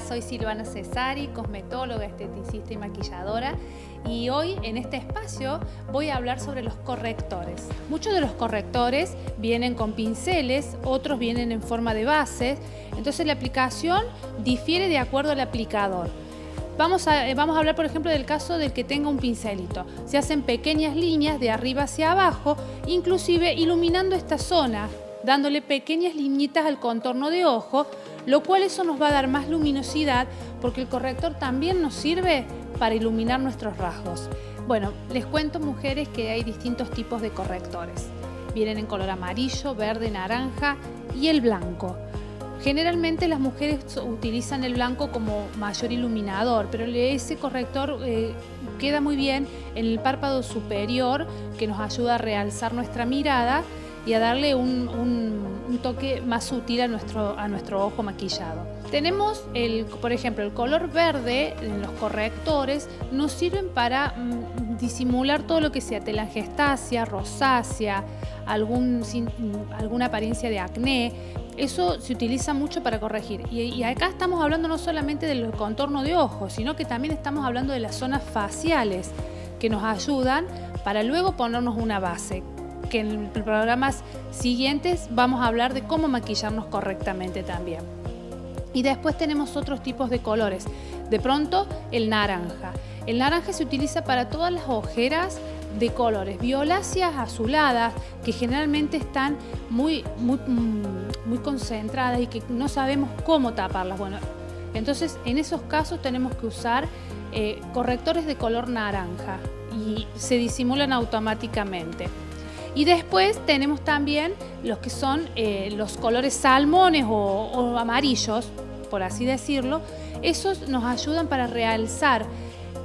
soy Silvana Cesari, cosmetóloga, esteticista y maquilladora y hoy en este espacio voy a hablar sobre los correctores. Muchos de los correctores vienen con pinceles, otros vienen en forma de bases, entonces la aplicación difiere de acuerdo al aplicador. Vamos a, eh, vamos a hablar, por ejemplo, del caso del que tenga un pincelito. Se hacen pequeñas líneas de arriba hacia abajo, inclusive iluminando esta zona, dándole pequeñas liñitas al contorno de ojo, lo cual eso nos va a dar más luminosidad porque el corrector también nos sirve para iluminar nuestros rasgos. Bueno, les cuento mujeres que hay distintos tipos de correctores. Vienen en color amarillo, verde, naranja y el blanco. Generalmente las mujeres utilizan el blanco como mayor iluminador, pero ese corrector eh, queda muy bien en el párpado superior que nos ayuda a realzar nuestra mirada y a darle un, toque más sutil a nuestro, a nuestro ojo maquillado. Tenemos, el, por ejemplo, el color verde en los correctores nos sirven para mm, disimular todo lo que sea telangiectasia, rosácea, algún, alguna apariencia de acné. Eso se utiliza mucho para corregir. Y, y, acá estamos hablando no solamente del contorno de ojos, sino que también estamos hablando de las zonas faciales que nos ayudan para luego ponernos una base que en programas siguientes vamos a hablar de cómo maquillarnos correctamente también. Y después tenemos otros tipos de colores. De pronto, el naranja. El naranja se utiliza para todas las ojeras de colores violáceas azuladas que generalmente están muy, muy, mm, muy concentradas y que no sabemos cómo taparlas. Bueno, entonces en esos casos tenemos que usar eh, correctores de color naranja y se disimulan automáticamente. Y después tenemos también los que son eh, los colores salmones o, amarillos, por así decirlo. Esos nos ayudan para realzar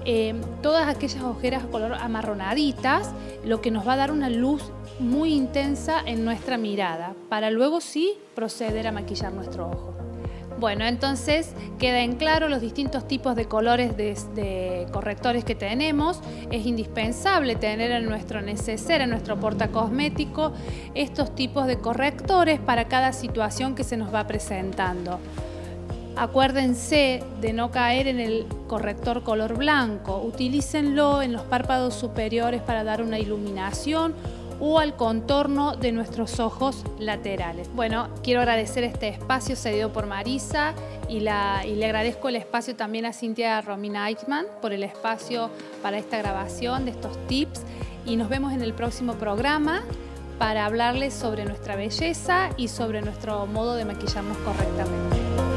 eh, todas aquellas ojeras color amarronaditas, lo que nos va a dar una luz muy intensa en nuestra mirada, para luego sí proceder a maquillar nuestro ojo. Bueno, entonces queda en claro los distintos tipos de colores de, correctores que tenemos. Es indispensable tener en nuestro neceser, en nuestro portacosmético, estos tipos de correctores para cada situación que se nos va presentando. Acuérdense de no caer en el corrector color blanco. Utilícenlo en los párpados superiores para dar una iluminación o al contorno de nuestros ojos laterales. Bueno, quiero agradecer este espacio cedido por Marisa y, le agradezco el espacio también a Cintia Romina Eichmann por el espacio para esta grabación de estos tips y nos vemos en el próximo programa para hablarles sobre nuestra belleza y sobre nuestro modo de maquillarnos correctamente.